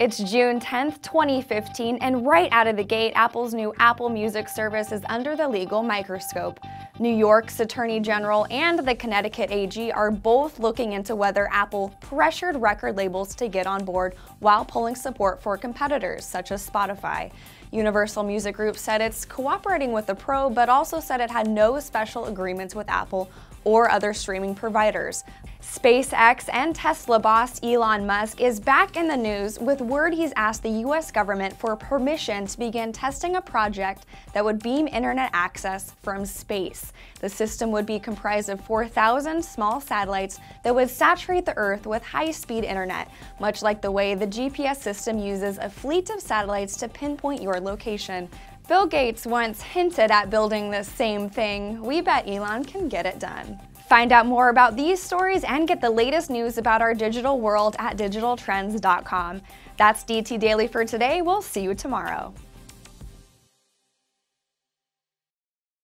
It's June 10th, 2015, and right out of the gate, Apple's new Apple Music service is under the legal microscope. New York's Attorney General and the Connecticut AG are both looking into whether Apple pressured record labels to get on board while pulling support for competitors such as Spotify. Universal Music Group said it's cooperating with the probe, but also said it had no special agreements with Apple or other streaming providers. SpaceX and Tesla boss Elon Musk is back in the news with word he's asked the US government for permission to begin testing a project that would beam internet access from space. The system would be comprised of 4,000 small satellites that would saturate the Earth with high speed internet, much like the way the GPS system uses a fleet of satellites to pinpoint your location. Bill Gates once hinted at building the same thing. We bet Elon can get it done. Find out more about these stories and get the latest news about our digital world at digitaltrends.com. That's DT Daily for today. We'll see you tomorrow.